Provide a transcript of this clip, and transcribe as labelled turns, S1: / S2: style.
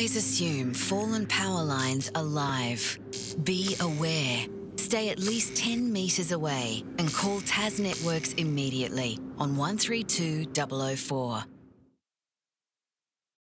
S1: Always assume fallen power lines are live. Be aware. Stay at least 10 metres away and call TasNetworks immediately on 132 004.